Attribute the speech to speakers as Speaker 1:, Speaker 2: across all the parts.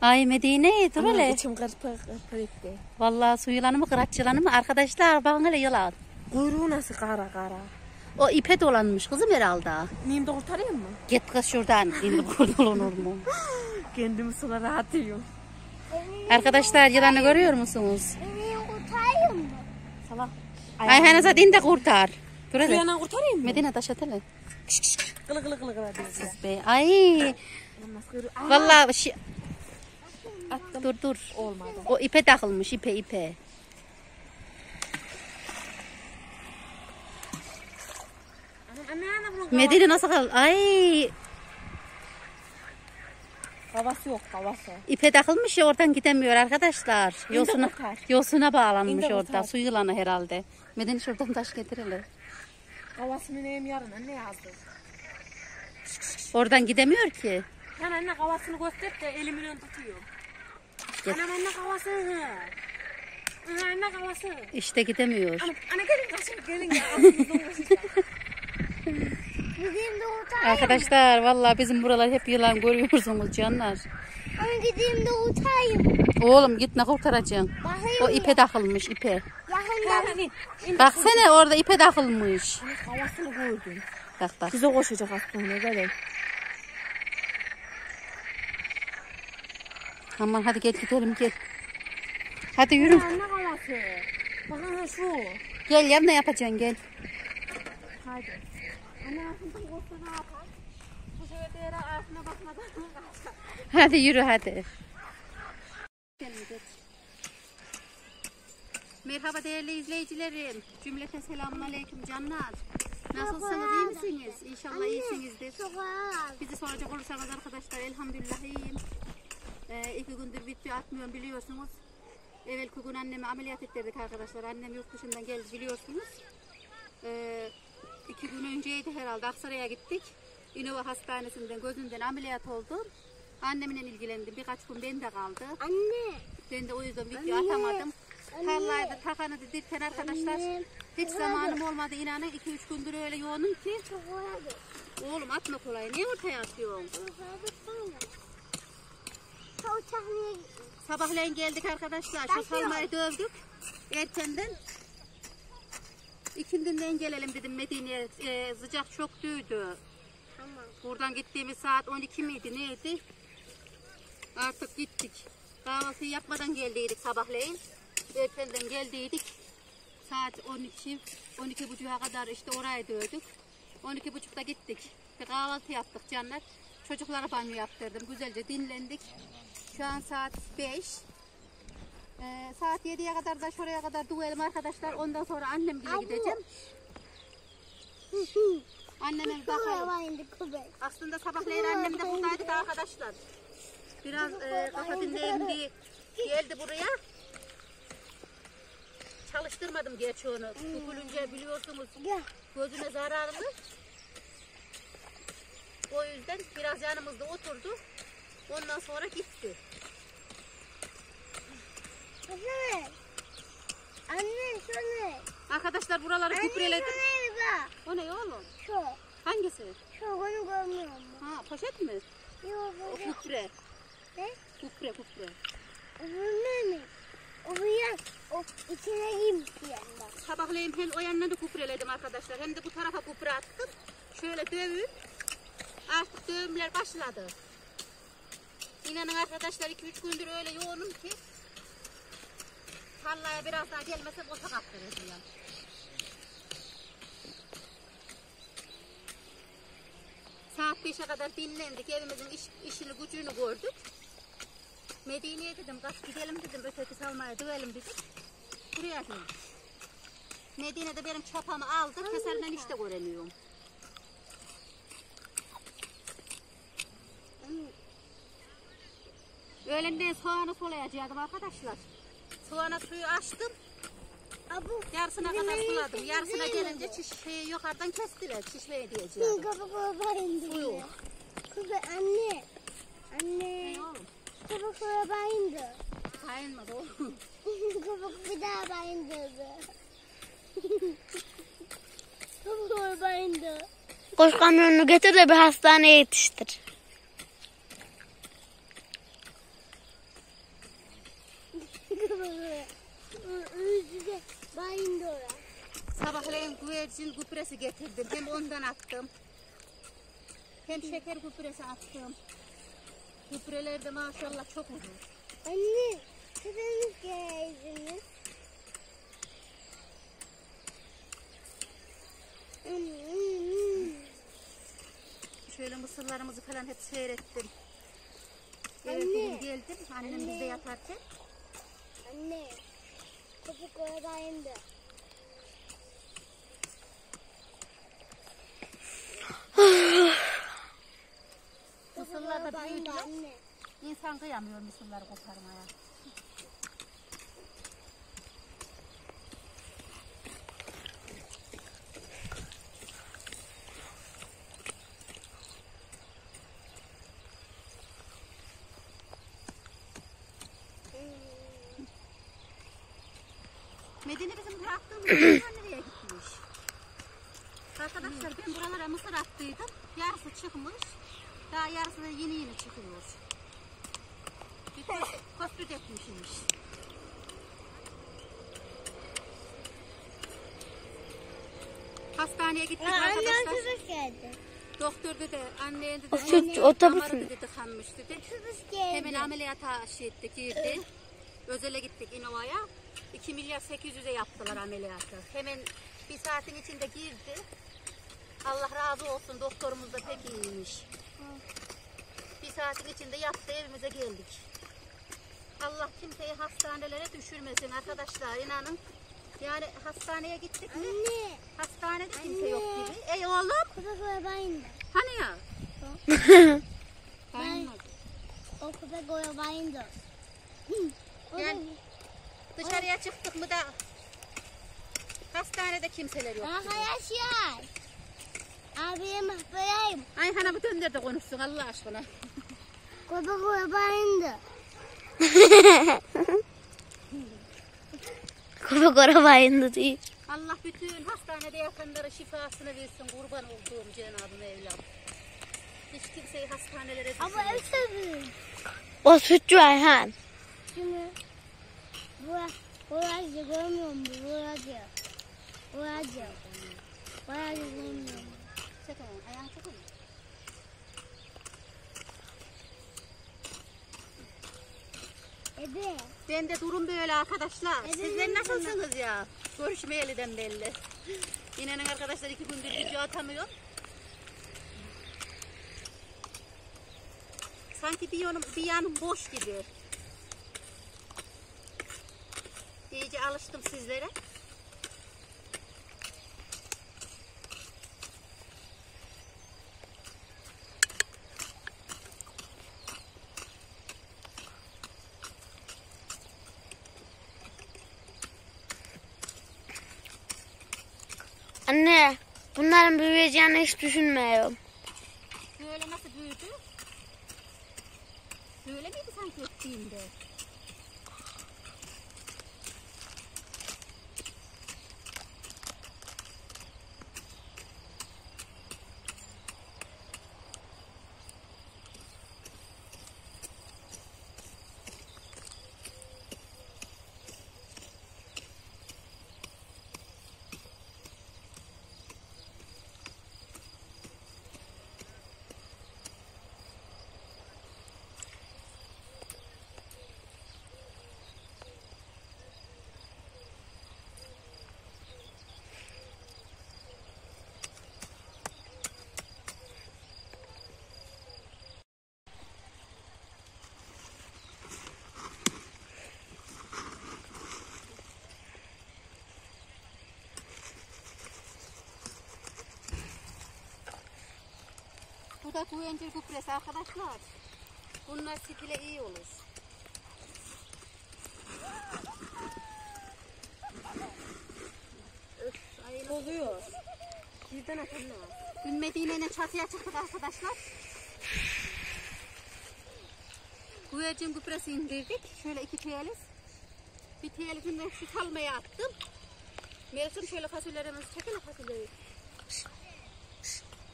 Speaker 1: Ay Medine dur hele.
Speaker 2: İçim kırpır kırpır etti.
Speaker 1: Vallahi su yılanı mı kıraç yılanı mı? Arkadaşlar bakın hele yılan.
Speaker 2: Kuyruğu nasıl kara kara.
Speaker 1: O ipe dolanmış kızım herhalde.
Speaker 2: Neyim de kurtarayım mı?
Speaker 1: Git kız şuradan. İnip kurtulunur mu?
Speaker 2: Kendimi sulara atıyorum.
Speaker 1: Arkadaşlar yılanı görüyor musunuz?
Speaker 3: Beni kurtarayım mı?
Speaker 2: Salak.
Speaker 1: Ayhan'a zaten de kurtar. Dur hele.
Speaker 2: Ayağına kurtarayım mı?
Speaker 1: Medine taş at hele.
Speaker 2: Kılı kılı kılı kılı diyor.
Speaker 1: Be. Ay. Vallahi şey...
Speaker 2: attım.
Speaker 1: Dur dur.
Speaker 2: Olmadı.
Speaker 1: O ipe takılmış ipe ipe. Medine nasıl kal? Ay
Speaker 2: Havası yok havası.
Speaker 1: ipe takılmış ya oradan gidemiyor arkadaşlar.
Speaker 2: İndi
Speaker 1: Yosuna,
Speaker 2: kurtar.
Speaker 1: yosuna bağlanmış
Speaker 2: İndi
Speaker 1: orada.
Speaker 2: kurtar.
Speaker 1: Su yılanı herhalde. Medine şuradan taş getirelim.
Speaker 2: Havasını neyim yarın anne yazdı.
Speaker 1: Oradan gidemiyor ki.
Speaker 2: Ben anne havasını göster de elimin tutuyor.
Speaker 1: Gel.
Speaker 2: Anam anne havası. Ana anne havası.
Speaker 1: İşte gidemiyor.
Speaker 2: Ana, ana gelin kaçın gelin ya.
Speaker 3: Gideyim de kurtarayım.
Speaker 1: Arkadaşlar vallahi bizim buralar hep yılan görüyorsunuz canlar.
Speaker 3: Ama gideyim de kurtarayım.
Speaker 1: Oğlum git ne kurtaracaksın?
Speaker 3: Bakayım
Speaker 1: O ipe takılmış ipe.
Speaker 3: Yakında.
Speaker 1: Baksana orada ipe takılmış.
Speaker 2: havasını gördüm.
Speaker 1: Bak bak.
Speaker 2: Bize koşacak hastaneye gelin.
Speaker 1: Aman hadi gel gidelim gel. Hadi yürü.
Speaker 2: Anne havası. Bakın ha şu.
Speaker 1: Gel ya ne yapacaksın gel.
Speaker 2: Hadi. Olsa ne yapar? Bu sefer de yere ağzına bakmadan kaçar.
Speaker 1: Hadi yürü hadi. Merhaba değerli izleyicilerim. Cümleten selamun aleyküm canlar. Nasılsınız iyi misiniz? İnşallah iyisinizdir. Bizi soracak olursanız arkadaşlar elhamdülillah iyiyim. Ee, iki gündür video atmıyorum biliyorsunuz. Evvelki gün annemi ameliyat ettirdik arkadaşlar. Annem yurt dışından geldi biliyorsunuz. Ee, iki gün önceydi herhalde Aksaray'a gittik. İnova Hastanesi'nden gözünden ameliyat oldu. Annemle ilgilendim. Birkaç gün bende kaldı.
Speaker 3: Anne.
Speaker 1: Ben de o yüzden video
Speaker 3: Anne.
Speaker 1: atamadım. Tarlaydı, takanı dedirken arkadaşlar.
Speaker 3: Anne.
Speaker 1: Hiç zamanım olmadı inanın. 2-3 gündür öyle yoğunum ki. Oğlum atma kolayı. Niye ortaya atıyorsun? Sabahleyin geldik arkadaşlar. Şu
Speaker 3: Taşıyor.
Speaker 1: salmayı dövdük. Erkenden. İkindinden gelelim dedim Medine'ye. Ee, sıcak çok düydü.
Speaker 3: Tamam.
Speaker 1: Buradan gittiğimiz saat 12 miydi neydi? Artık gittik. Kahvaltıyı yapmadan geldiydik sabahleyin. Erkenden geldiydik. Saat 12, 12 buçuğa kadar işte oraya dövdük. 12 buçukta gittik. Bir kahvaltı yaptık canlar. Çocuklara banyo yaptırdım. Güzelce dinlendik. Şu an saat 5. Ee, saat 7'ye kadar da şuraya kadar duelim arkadaşlar. Ondan sonra annem
Speaker 3: Abu.
Speaker 1: gideceğim. Anneme bakalım. Aslında sabahleyin annem de buradaydık arkadaşlar. Biraz e, kafa dinleyeyim diye geldi buraya. Çalıştırmadım geç onu. Tukulunca biliyorsunuz
Speaker 3: Gel.
Speaker 1: gözüne zararlı. O yüzden biraz yanımızda oturdu. Ondan sonra gitti.
Speaker 3: Anne. Anne şöyle.
Speaker 1: Arkadaşlar buraları
Speaker 3: Anne
Speaker 1: küpreledim.
Speaker 3: şöyle bak.
Speaker 1: O ne oğlum?
Speaker 3: Şu.
Speaker 1: Hangisi?
Speaker 3: Şu onu görmüyor musun?
Speaker 1: Ha poşet mi?
Speaker 3: Yok
Speaker 1: O kupre.
Speaker 3: Ne?
Speaker 1: Kupre kupre.
Speaker 3: Öbürüne mi? O beyaz. O içine girmiş yandan.
Speaker 1: Sabahleyin hem o yanına da kupreledim arkadaşlar. Hem de bu tarafa kupre attım. Şöyle dövüp artık dövümler başladı. İnanın arkadaşlar 2-3 gündür öyle yoğunum ki tarlaya biraz daha gelmesem ota kaptırırdım ya. Saat 5'e kadar dinlendik. Evimizin iş, işini gücünü gördük. Medine'ye dedim kaç gidelim dedim öteki salmaya dövelim dedik. Buraya geldim. Medine'de benim çapamı aldı. Keserden işte göremiyorum. Öğlenden soğanı sulayacaktım arkadaşlar. Soğana suyu açtım.
Speaker 3: Abu.
Speaker 1: Yarısına kadar suladım. Yarısına gelince çiş şeyi yukarıdan kestiler. Çişmeye diyeceğim.
Speaker 3: Kapı kurbağa indi. Köpek anne. Anne. Kapı kurbağa indi.
Speaker 1: Sayılmadı oğlum.
Speaker 3: Kapı bir daha bayındırdı. Kapı kurbağa indi.
Speaker 4: Koş kamyonunu getir de bir hastaneye yetiştir.
Speaker 1: Sabahleyin güvercin gübresi getirdim. Hem ondan attım. Hem şeker gübresi attım. Gübreler de maşallah çok uzun.
Speaker 3: Anne, kızınız geldiniz.
Speaker 1: Şöyle mısırlarımızı falan hep seyrettim.
Speaker 3: Anne.
Speaker 1: Evet, geldim. Annem
Speaker 3: Anne.
Speaker 1: bizde yatarken.
Speaker 3: Anne, köpek oradaydı.
Speaker 1: Mısırlar da.
Speaker 3: Anne.
Speaker 1: İnsan kıyamıyor mısırları koparmaya. Medine bizim bıraktığımız nereye gitmiş? Arkadaşlar ben buralara mısır attıydım. Yarısı çıkmış. Daha yarısı da yeni yeni çıkıyor. Bir kos- kospüt etmişmiş. Hastaneye gittik
Speaker 3: Anne
Speaker 1: arkadaşlar.
Speaker 3: otobüs geldi.
Speaker 1: Doktor dedi anneye dedi.
Speaker 4: Otobüs-
Speaker 1: anne,
Speaker 4: otobüs
Speaker 1: damarı
Speaker 4: mü?
Speaker 1: dedi tıkanmış dedi.
Speaker 3: Otobüs geldi.
Speaker 1: Hemen ameliyata şey etti, girdi. Özele gittik İnova'ya. 2 milyar 800'e yaptılar ameliyatı. Hemen bir saatin içinde girdi. Allah razı olsun doktorumuz da pek iyiymiş. Bir saatin içinde yaptı evimize geldik. Allah kimseyi hastanelere düşürmesin arkadaşlar inanın. Yani hastaneye gittik mi?
Speaker 3: Anne,
Speaker 1: Hastanede kimse yok gibi. Ey oğlum
Speaker 3: köpek oradaydı.
Speaker 1: hani ya? Kayınmadı.
Speaker 3: O köpek oradaydı.
Speaker 1: Gel. Dışarıya çıktık mı da hastanede kimseler yok.
Speaker 3: Arkadaşlar. Abim benim.
Speaker 1: Ayhan'a bir dönder de konuşsun Allah aşkına.
Speaker 3: Köpek oradaydı.
Speaker 4: Köpek arabayında değil.
Speaker 1: Allah bütün hastanede yatanlara şifasını versin kurban olduğum Cenab-ı Mevlam. Hiç kimseyi hastanelere
Speaker 3: Ama ötebüs.
Speaker 4: O sütçü Ayhan.
Speaker 3: Şimdi burası, burası görmüyor musun? Burası. Burası. Burası görmüyor musun?
Speaker 1: Çekil, ayağını çekil.
Speaker 3: Ebe.
Speaker 1: Ben de durum böyle arkadaşlar.
Speaker 3: Evet,
Speaker 1: Sizler nasılsınız ya? Görüşmeyeliden belli. İnanın arkadaşlar iki gündür video atamıyor. Sanki bir yanım, bir yanım boş gibi. İyice alıştım sizlere.
Speaker 4: Anne bunların büyüyeceğini hiç düşünmüyorum.
Speaker 1: Böyle nasıl büyüdü? Böyle miydi sanki öptüğümde? Bu da güvencil kupresi arkadaşlar. Bunlar stile iyi olur. Öf,
Speaker 2: Oluyor. Birden atamıyor.
Speaker 1: Dün Medine'nin çatıya çıktık arkadaşlar. Güvercin gübresi indirdik. Şöyle iki tiyeliz. Bir tiyelisinden şu salmaya attım. Melsim şöyle fasulyelerimizi çekin fasulyeyi.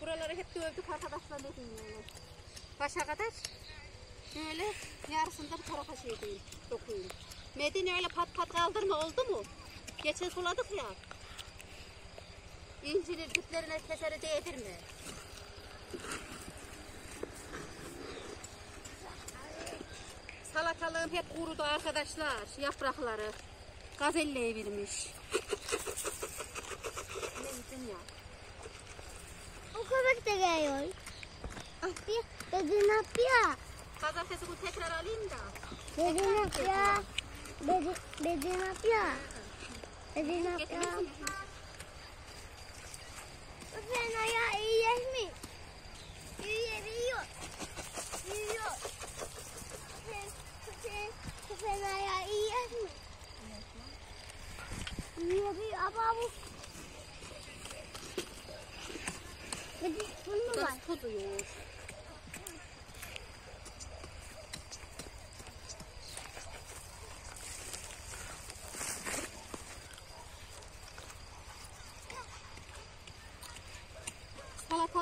Speaker 1: Buraları hep dövdük arkadaşlar ne diyeyim Başa kadar şöyle yarısında bu tarafa şey değil, dokuyun. Medine öyle pat pat kaldırma oldu mu? Geçen suladık ya. İncinin diplerine keseri değdirme. Salatalığım hep kurudu arkadaşlar. Yaprakları. Gazelleye vermiş. Ne ya?
Speaker 3: O köpek de geliyor. Yapıyor. Dede ne yapıyor?
Speaker 1: Pazartesi günü tekrar alayım da.
Speaker 3: Dede ne yapıyor? Dede, dede ne yapıyor? Dede ne yapıyor?
Speaker 1: Getirmesin.
Speaker 3: Köpeğin ayağı iyi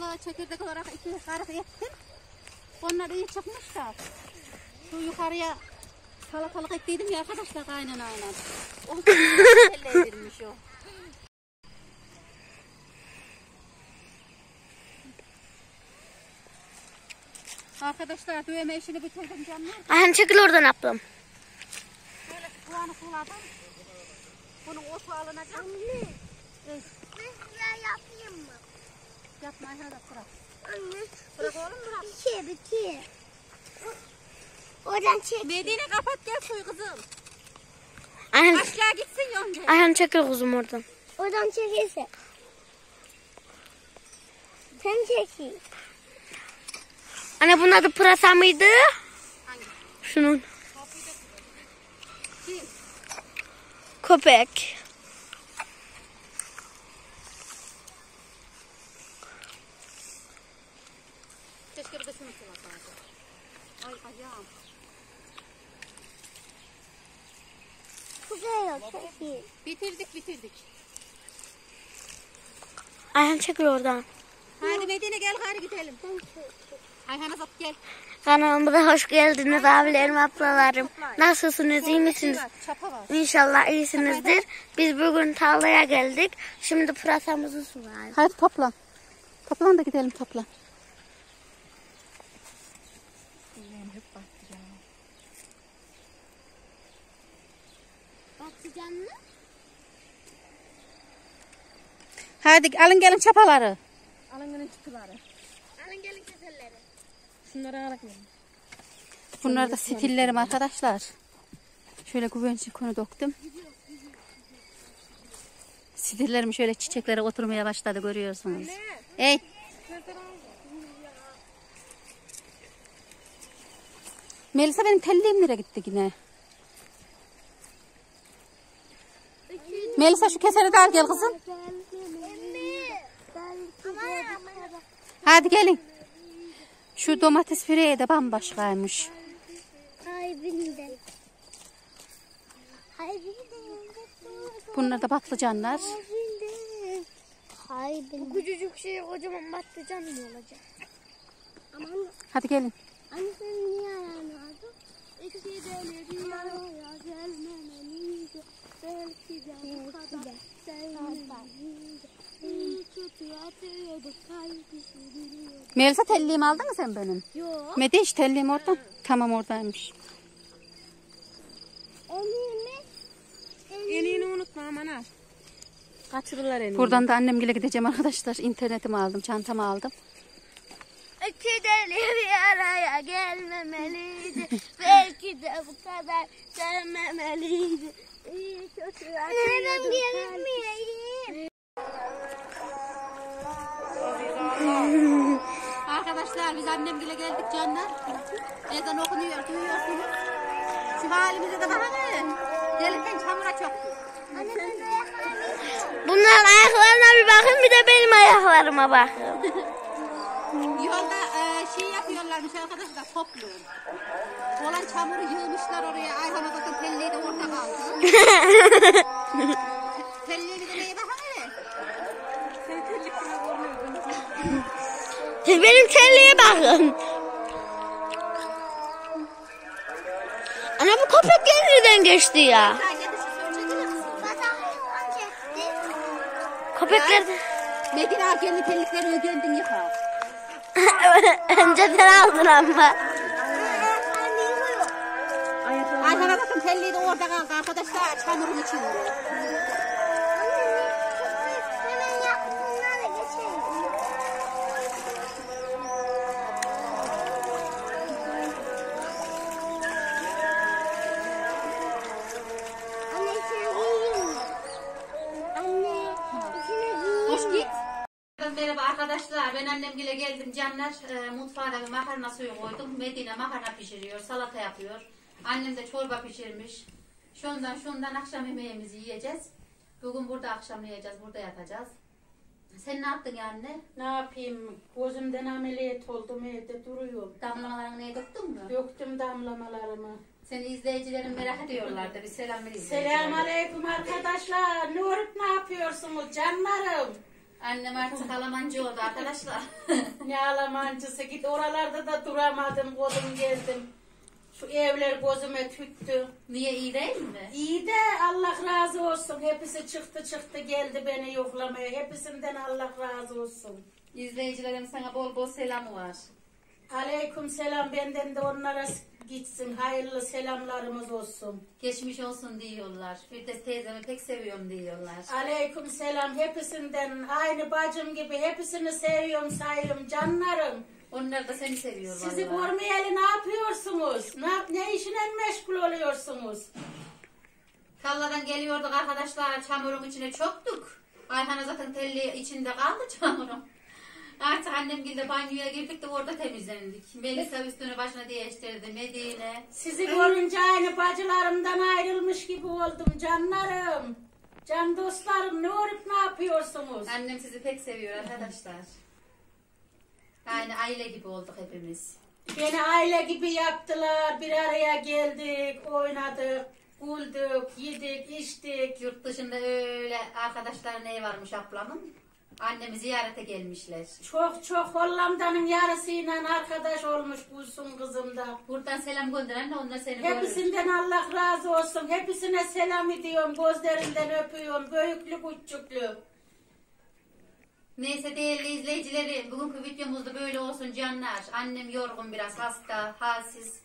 Speaker 1: Salatalığı çekirdek olarak iki karık ettim. Onlar iyi çıkmış da. Şu yukarıya salatalık ektiydim ya arkadaşlar kaynanayla. O elledirmiş o. Arkadaşlar düğme işini bitirdim canlar.
Speaker 4: Ayhan çekil oradan ablam.
Speaker 1: Böyle kulağını suladım. Bunun otu alınacak.
Speaker 3: Anne,
Speaker 1: Evet,
Speaker 3: ben yapayım mı?
Speaker 1: Yapma Ayhan da bırak.
Speaker 3: Anne,
Speaker 1: Bırak oğlum bırak.
Speaker 3: bitiyor, bitiyor. Oradan çek.
Speaker 1: Medine kapat gel suyu kızım.
Speaker 4: Ayhan,
Speaker 1: Aşağı gitsin yonca.
Speaker 4: Ayhan çekil kuzum oradan.
Speaker 3: Oradan çekilse. Sen çekil.
Speaker 4: Anne bunun adı pırasa mıydı?
Speaker 1: Hangi?
Speaker 4: Şunun. Köpek.
Speaker 1: Keşke bir de şunu sulasaydı. Ayağım.
Speaker 3: Güzel yok, çekil.
Speaker 1: Bitirdik bitirdik.
Speaker 4: Ayhan çekil oradan.
Speaker 1: Hadi Medine gel gari gidelim. Ayhan Azat gel.
Speaker 4: Kanalıma hoş geldiniz abilerim, ablalarım. Nasılsınız, iyi misiniz? İnşallah iyisinizdir. Biz bugün tarlaya geldik. Şimdi pırasamızı sulayalım.
Speaker 1: Hadi toplan. Toplan da gidelim toplan. Hadi alın gelin çapaları.
Speaker 2: Alın gelin çıtıları.
Speaker 3: Alın gelin keserleri.
Speaker 2: Şunları gelin.
Speaker 1: Bunlar da stillerim arkadaşlar. Şöyle güvençli konu döktüm. Stillerim şöyle çiçeklere oturmaya başladı görüyorsunuz. Ey. Melisa benim telliğim nereye gitti yine? Melisa şu keseri de al gel kızım.
Speaker 3: Emmi. Ama
Speaker 1: Hadi gelin. Şu domates fireği de bambaşkaymış.
Speaker 3: Haybinden.
Speaker 1: Bunlar da patlıcanlar.
Speaker 3: Haybinden. Bu küçücük şey kocaman patlıcan mı olacak? Aman
Speaker 1: Hadi gelin.
Speaker 3: anne sen niye ayağını aldın? İkisi de dünyaya gelmemeliydi. Belki de bu kadar sevmemeliydi.
Speaker 1: Melisa telliğimi aldın mı sen benim?
Speaker 3: Yok.
Speaker 1: Mediş telliğim orada. Tamam oradaymış.
Speaker 3: Elimi
Speaker 2: Eniğini unutma aman ha. Kaçırırlar eniğini.
Speaker 1: Buradan da annemgile gideceğim arkadaşlar. İnternetimi aldım, çantamı aldım.
Speaker 3: İki deli bir araya gelmemeliydi. Belki de bu kadar sevmemeliydi. İyi kötü atıyordum. gelmeyeyim.
Speaker 1: Arkadaşlar biz annemgile geldik canlar. Ezan okunuyor, duyuyorsunuz. Şu halimize de bakın. Gelirken çamura
Speaker 3: ayaklarımı
Speaker 4: Bunların ayaklarına bir bakın bir de benim ayaklarıma bakın.
Speaker 1: Yolda e, şey yapıyorlarmış arkadaşlar toplu. Olan çamuru yığmışlar oraya. Ayhan Azat'ın telliği de orada kaldı.
Speaker 4: Benim telliye bakın. Ana bu köpekler nereden geçti ya? Köpekler
Speaker 1: Medine kendi telliklerini kendin yıka.
Speaker 4: önceden aldın ama.
Speaker 1: Ayhan'a bakın telliği de orada kaldı arkadaşlar çamurun içinde. Arkadaşlar. Ben annemgile geldim canlar. E, mutfağa da bir makarna suyu koydum. Medine makarna pişiriyor, salata yapıyor. Annem de çorba pişirmiş. Şundan şundan akşam yemeğimizi yiyeceğiz. Bugün burada akşamlayacağız, burada yatacağız. Sen ne yaptın ya anne?
Speaker 2: Ne yapayım? Gözümden ameliyat oldum evde duruyorum.
Speaker 1: Damlamalarını neye döktün mü?
Speaker 2: Döktüm damlamalarımı.
Speaker 1: Seni izleyicilerin merak ediyorlardı. Bir selam verin.
Speaker 2: Selam arkadaşlar. Ne olup ne yapıyorsunuz canlarım?
Speaker 1: Annem artık alamancı oldu arkadaşlar.
Speaker 2: Ne alamancısı git oralarda da duramadım kodum geldim. Şu evler gözüme tüttü.
Speaker 1: Niye iyi değil mi?
Speaker 2: İyi de Allah razı olsun. Hepsi çıktı çıktı geldi beni yoklamaya. Hepsinden Allah razı olsun.
Speaker 1: İzleyicilerin sana bol bol selamı var.
Speaker 2: Aleyküm selam benden de onlara gitsin. Hayırlı selamlarımız olsun.
Speaker 1: Geçmiş olsun diyorlar. Bir de teyzemi pek seviyorum diyorlar.
Speaker 2: Aleyküm selam hepsinden aynı bacım gibi hepsini seviyorum sayıyorum canlarım.
Speaker 1: Onlar da seni seviyor
Speaker 2: Sizi
Speaker 1: vallahi.
Speaker 2: görmeyeli ne yapıyorsunuz? Ne, ne işine meşgul oluyorsunuz?
Speaker 1: Kalladan geliyorduk arkadaşlar. Çamurun içine çoktuk. Ayhan'a zaten telli içinde kaldı çamurun. Artık annem de banyoya girdik de orada temizlendik. Melisa üstünü başına değiştirdi. Medine.
Speaker 2: Sizi görünce aynı bacılarımdan ayrılmış gibi oldum canlarım. Can dostlarım ne olup ne yapıyorsunuz?
Speaker 1: Annem sizi pek seviyor arkadaşlar. Aynı aile gibi olduk hepimiz.
Speaker 2: Beni aile gibi yaptılar. Bir araya geldik, oynadık, güldük, yedik, içtik.
Speaker 1: Yurt dışında öyle arkadaşların evi varmış ablamın. Annemi ziyarete gelmişler.
Speaker 2: Çok çok Hollanda'nın yarısıyla arkadaş olmuş Gülsün kızım da.
Speaker 1: Buradan selam gönderen de onlar seni.
Speaker 2: Hepsinden Allah razı olsun. Hepsine selam ediyorum. Gözlerinden öpüyorum. Büyüklü küçüklü.
Speaker 1: Neyse değerli izleyicilerim bugünkü videomuzda böyle olsun canlar. Annem yorgun biraz hasta, halsiz.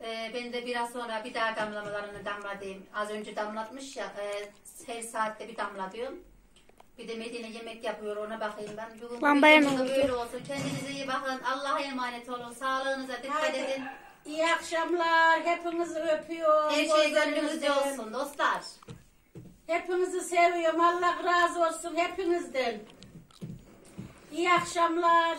Speaker 1: Ee, ben de biraz sonra bir daha damlamalarını damladım. Az önce damlatmış ya e, her saatte bir damlatıyorum. Bir de Medine yemek yapıyor ona bakayım ben. Bugün videomuzda
Speaker 4: oldu?
Speaker 1: böyle olsun. Kendinize iyi bakın. Allah'a emanet olun. Sağlığınıza dikkat
Speaker 2: Hadi.
Speaker 1: edin.
Speaker 2: İyi akşamlar. Hepinizi öpüyorum.
Speaker 1: Her şey gönlünüzde olsun dostlar.
Speaker 2: Hepinizi seviyorum. Allah razı olsun hepinizden. İyi akşamlar.